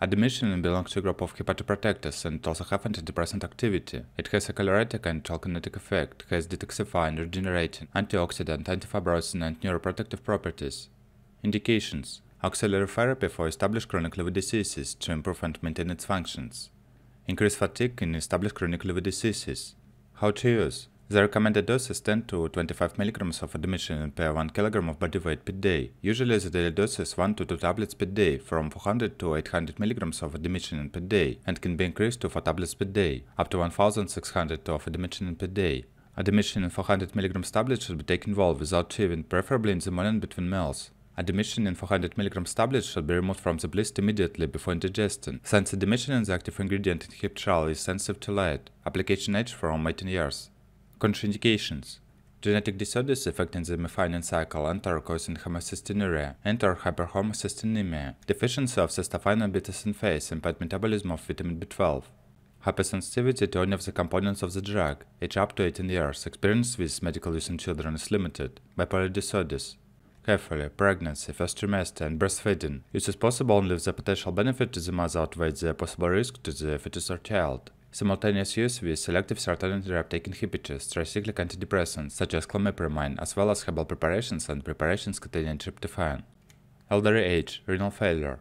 Ademetionine belongs to a group of hepatoprotectors and also have antidepressant activity. It has a choleretic and cholekinetic effect, has detoxifying, regenerating, antioxidant, antifibrosing and neuroprotective properties. Indications Auxiliary therapy for established chronic liver diseases to improve and maintain its functions. Increase fatigue in established chronic liver diseases. How to use the recommended dose is 10 to 25 mg of ademetionine per 1 kg of body weight per day. Usually the daily dose is 1 to 2 tablets per day from 400 to 800 mg of ademetionine per day and can be increased to 4 tablets per day, up to 1600 of ademetionine per day. Ademetionine in 400 mg tablets should be taken well without chewing, preferably in the morning between meals. Ademetionine in 400 mg tablets should be removed from the blister immediately before indigestion, since ademetionine in the active ingredient in hip is sensitive to light. Application age from 18 years. Contraindications Genetic disorders affecting the methionine cycle and are causing homocystinuria and or hyperhomocystinemia, deficiency of cystathionine and beta synthase, impaired metabolism of vitamin B12, hypersensitivity to any of the components of the drug, age up to 18 years, experience with medical use in children is limited, bipolar disorders, carefully, pregnancy, first trimester, and breastfeeding. Use is possible only if the potential benefit to the mother outweighs the possible risk to the fetus or child. Simultaneous use with selective serotonin reuptake inhibitors, tricyclic antidepressants such as clomipramine, as well as herbal preparations and preparations containing tryptophan. Elderly age, renal failure.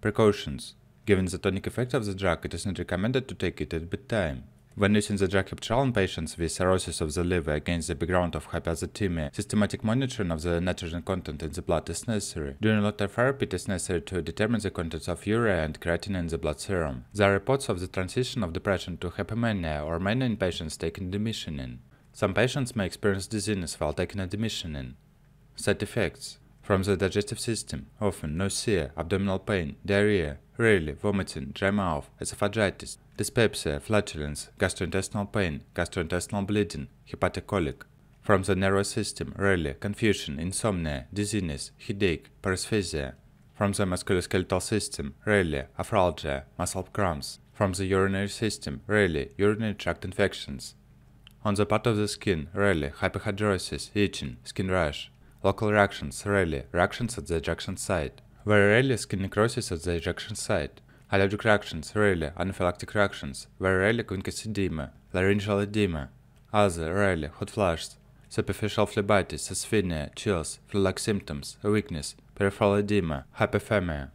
Precautions. Given the tonic effect of the drug, it is not recommended to take it at bedtime. When using the drug in patients with cirrhosis of the liver against the background of hyperthermia, systematic monitoring of the nitrogen content in the blood is necessary. During later therapy, it is necessary to determine the contents of urea and creatinine in the blood serum. There are reports of the transition of depression to hypomania or mania in patients taking dimisinin. Some patients may experience dizziness while taking a. Side effects from the digestive system, often nausea, abdominal pain, diarrhea, rarely vomiting, dry mouth, esophagitis, dyspepsia, flatulence, gastrointestinal pain, gastrointestinal bleeding, hepatic colic. From the nervous system, rarely confusion, insomnia, dizziness, headache, paresthesia. From the musculoskeletal system, rarely arthralgia, muscle cramps. From the urinary system, rarely urinary tract infections. On the part of the skin, rarely hyperhidrosis, itching, skin rash. Local reactions, rarely reactions at the ejection site. Very rarely skin necrosis at the ejection site. Allergic reactions, rarely anaphylactic reactions, very rarely Quincke's edema, laryngeal edema, other, rarely. Hot flashes, superficial phlebitis, asthenia, chills, flu-like symptoms, weakness, peripheral edema, hypothermia.